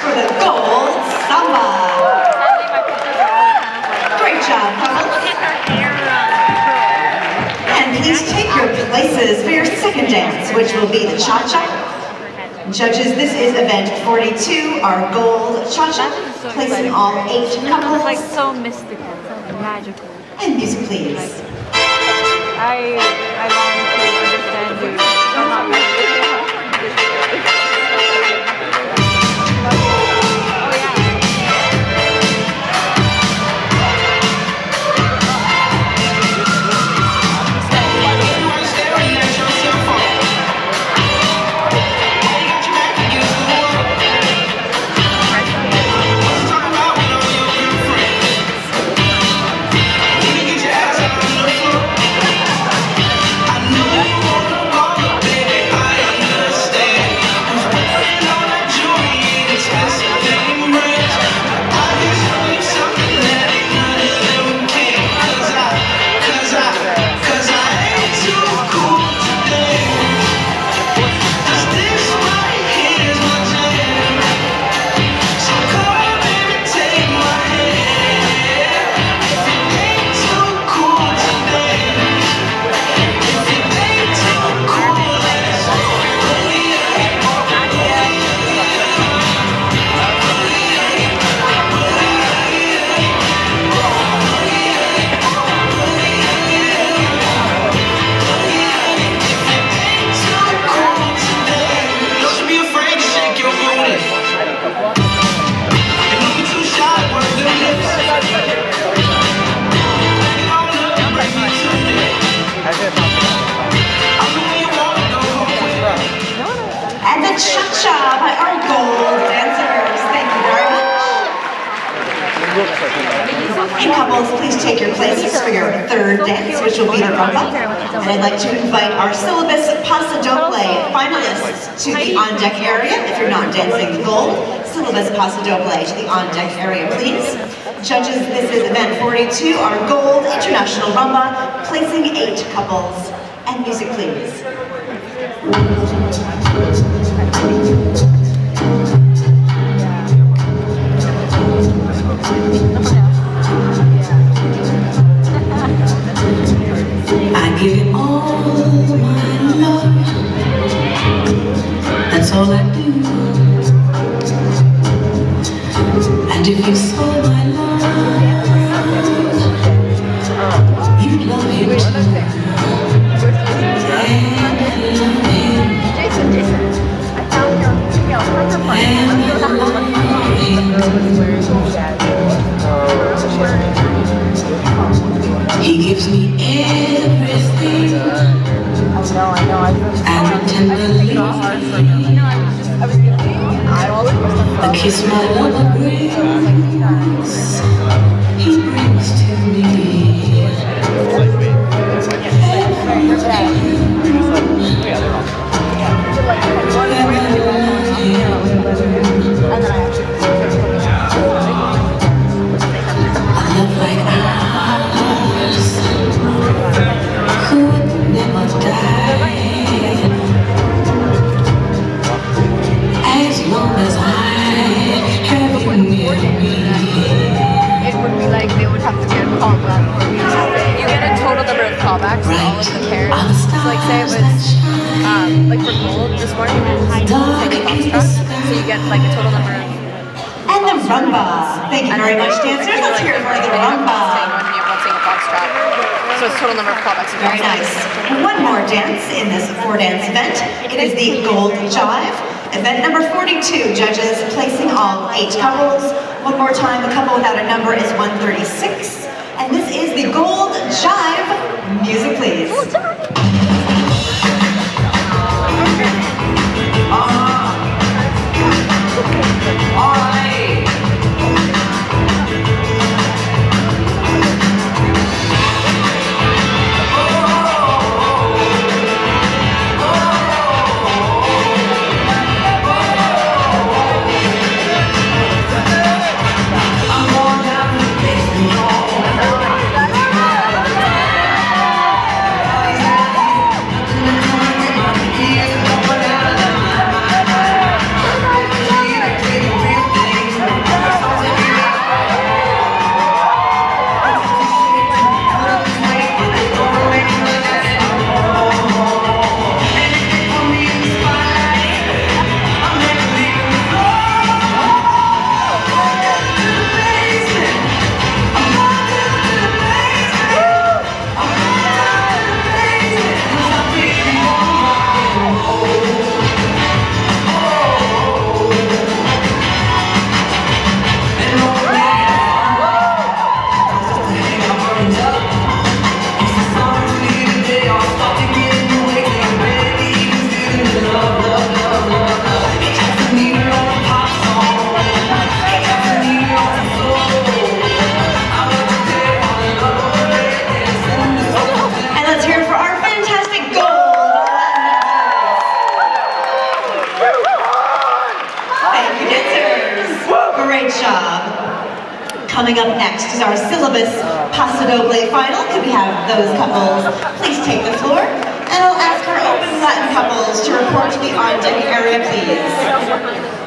for the gold samba. Great job, couples. And please take your places for your second dance, which will be the cha-cha. Judges, this is event 42, our gold cha-cha, placing all eight couples. It's like so mystical, so magical. And music, please. I I long to understand you. Cha-cha by our gold dancers. Thank you very much. And couples, please take your places for your third dance, which will be the rumba. And I'd like to invite our syllabus Paso Doble finalists to the on-deck area. If you're not dancing the gold, syllabus Paso Doble to the on-deck area, please. Judges, this is event 42, our gold international rumba, placing eight couples. And music, please. I give you all my love. That's all I do. And if you saw my love, a kiss my lover say it was um, like for gold this morning we high notes foxtrot. So you get like a total number of And the rumba. Thank you very much, dancers. Let's hear it for the rumba. So it's total number of callbacks. Very nice. One more dance in this four-dance event. It is the Gold Jive. Event number 42, judges placing all eight couples. One more time, the couple without a number is 136. And this is the Gold Jive. Music, please. Coming up next is our syllabus Paso Doble final. Could we have those couples please take the floor? And I'll ask our open Latin couples to report to the on-deck area, please.